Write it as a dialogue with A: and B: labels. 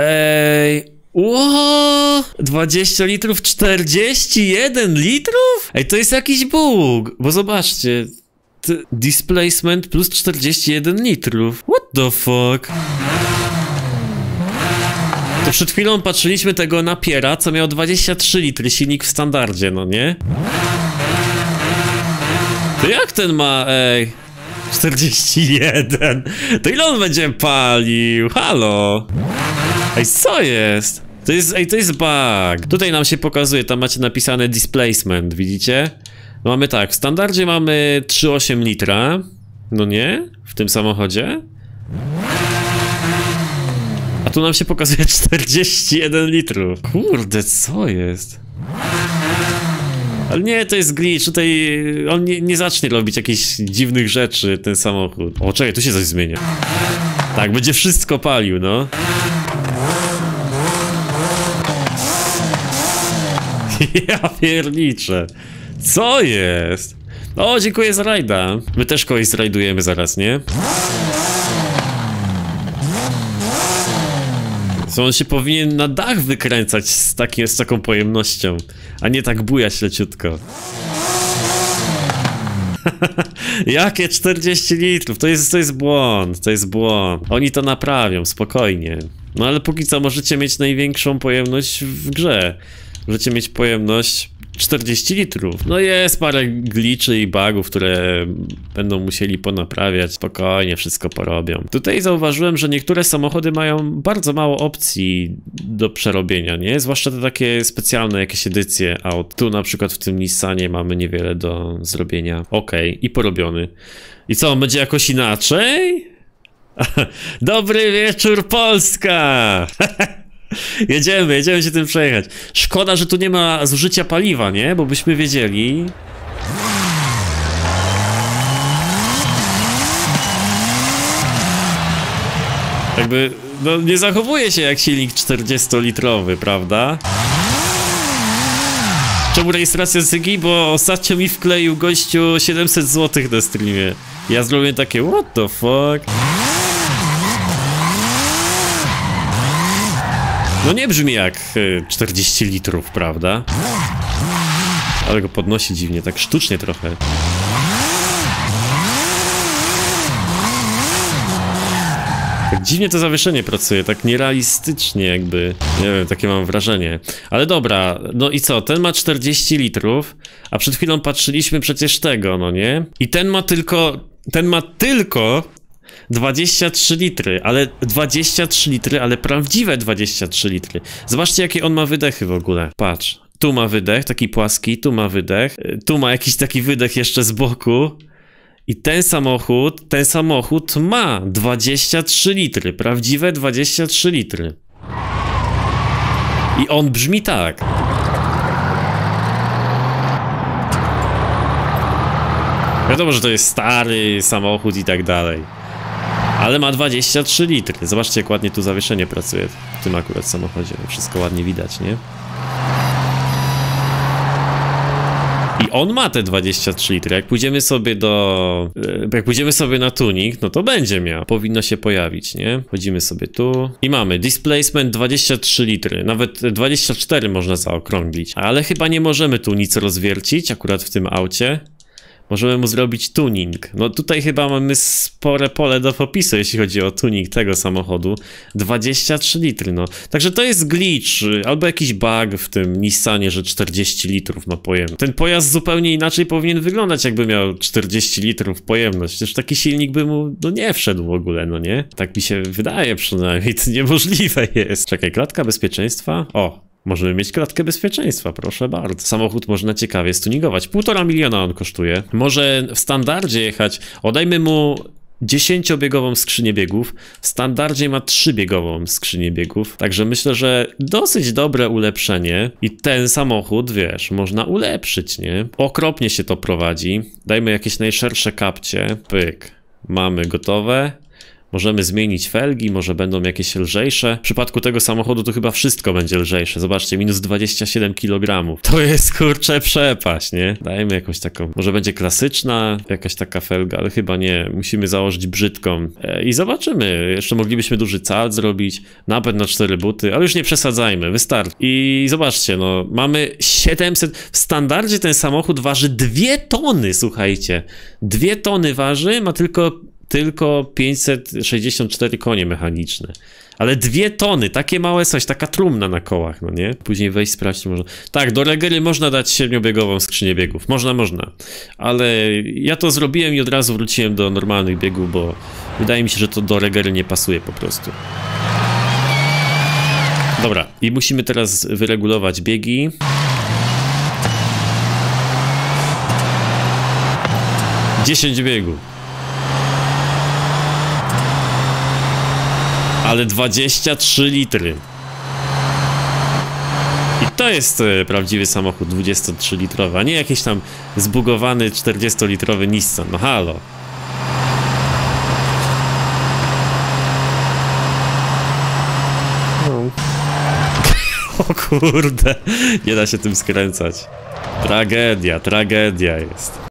A: Ej... Ło! 20 litrów, 41 litrów? Ej, to jest jakiś bóg, bo zobaczcie. Displacement plus 41 litrów. What the fuck? To przed chwilą patrzyliśmy tego napiera, co miał 23 litry, silnik w standardzie, no nie? To jak ten ma, ej? 41. To ile on będzie palił? Halo? Ej, co jest? To jest, ej, to jest bug. Tutaj nam się pokazuje, tam macie napisane displacement, widzicie? No mamy tak, w standardzie mamy 3,8 litra, no nie? W tym samochodzie. A tu nam się pokazuje 41 litrów. Kurde, co jest? Ale nie, to jest glitch, tutaj on nie, nie zacznie robić jakichś dziwnych rzeczy, ten samochód. O, czekaj, tu się coś zmienia. Tak, będzie wszystko palił, no. Ja pierniczę. Co jest? O, dziękuję za rajda. My też kogoś zrajdujemy zaraz, nie? Co on się powinien na dach wykręcać z, takie, z taką pojemnością, a nie tak bujać leciutko. Jakie 40 litrów? To jest, to jest błąd, to jest błąd. Oni to naprawią, spokojnie. No ale póki co możecie mieć największą pojemność w grze. Możecie mieć pojemność 40 litrów. No jest parę glitchy i bugów, które będą musieli ponaprawiać. Spokojnie, wszystko porobią. Tutaj zauważyłem, że niektóre samochody mają bardzo mało opcji do przerobienia, nie? Zwłaszcza te takie specjalne jakieś edycje aut. Tu na przykład w tym Nissanie mamy niewiele do zrobienia. Ok, i porobiony. I co, będzie jakoś inaczej? Dobry wieczór Polska! Jedziemy, jedziemy się tym przejechać. Szkoda, że tu nie ma zużycia paliwa, nie? Bo byśmy wiedzieli. Jakby, no nie zachowuje się jak silnik 40-litrowy, prawda? Czemu rejestracja Zygi? Bo ostatnio mi wkleił gościu 700 zł na streamie. Ja zrobię takie, what the fuck? No nie brzmi jak 40 litrów, prawda? Ale go podnosi dziwnie, tak sztucznie trochę. Tak dziwnie to zawieszenie pracuje, tak nierealistycznie jakby. Nie wiem, takie mam wrażenie. Ale dobra, no i co? Ten ma 40 litrów, a przed chwilą patrzyliśmy przecież tego, no nie? I ten ma tylko... Ten ma tylko 23 litry, ale 23 litry, ale prawdziwe 23 litry. Zobaczcie, jakie on ma wydechy w ogóle. Patrz. Tu ma wydech, taki płaski, tu ma wydech, tu ma jakiś taki wydech jeszcze z boku. I ten samochód, ten samochód ma 23 litry, prawdziwe 23 litry. I on brzmi tak. Wiadomo, że to jest stary samochód i tak dalej. Ale ma 23 litry. Zobaczcie, jak ładnie tu zawieszenie pracuje w tym akurat samochodzie. Wszystko ładnie widać, nie? I on ma te 23 litry. Jak pójdziemy sobie do... E, jak pójdziemy sobie na tuning, no to będzie miał. Powinno się pojawić, nie? Chodzimy sobie tu i mamy displacement 23 litry. Nawet 24 można zaokrąglić. Ale chyba nie możemy tu nic rozwiercić akurat w tym aucie. Możemy mu zrobić tuning. No tutaj chyba mamy spore pole do popisu, jeśli chodzi o tuning tego samochodu. 23 litry, no. Także to jest glitch, albo jakiś bug w tym Nissanie, że 40 litrów ma pojemność. Ten pojazd zupełnie inaczej powinien wyglądać, jakby miał 40 litrów pojemność. Przecież taki silnik by mu, no nie wszedł w ogóle, no nie? Tak mi się wydaje przynajmniej, to niemożliwe jest. Czekaj, klatka bezpieczeństwa? O, Możemy mieć klatkę bezpieczeństwa, proszę bardzo. Samochód można ciekawie stuningować. Półtora miliona on kosztuje. Może w standardzie jechać. Odajmy mu 10-biegową skrzynię biegów. W standardzie ma 3-biegową skrzynię biegów. Także myślę, że dosyć dobre ulepszenie. I ten samochód, wiesz, można ulepszyć, nie? Okropnie się to prowadzi. Dajmy jakieś najszersze kapcie. Pyk. Mamy gotowe. Możemy zmienić felgi, może będą jakieś lżejsze. W przypadku tego samochodu to chyba wszystko będzie lżejsze. Zobaczcie, minus 27 kg. To jest kurcze przepaść, nie? Dajmy jakąś taką, może będzie klasyczna jakaś taka felga, ale chyba nie. Musimy założyć brzydką e, i zobaczymy. Jeszcze moglibyśmy duży cal zrobić, napęd na cztery buty, ale już nie przesadzajmy, wystarczy. I zobaczcie, no, mamy 700, w standardzie ten samochód waży 2 tony, słuchajcie. 2 tony waży, ma tylko tylko 564 konie mechaniczne. Ale dwie tony, takie małe coś, taka trumna na kołach, no nie? Później wejść, sprawdzić można. Tak, do Regery można dać siedmiobiegową skrzynię biegów. Można, można. Ale ja to zrobiłem i od razu wróciłem do normalnych biegów, bo wydaje mi się, że to do Regery nie pasuje po prostu. Dobra, i musimy teraz wyregulować biegi. Dziesięć biegów. Ale 23 litry. I to jest e, prawdziwy samochód 23-litrowy, a nie jakiś tam zbugowany 40-litrowy Nissan. No halo. No. O kurde, nie da się tym skręcać. Tragedia, tragedia jest.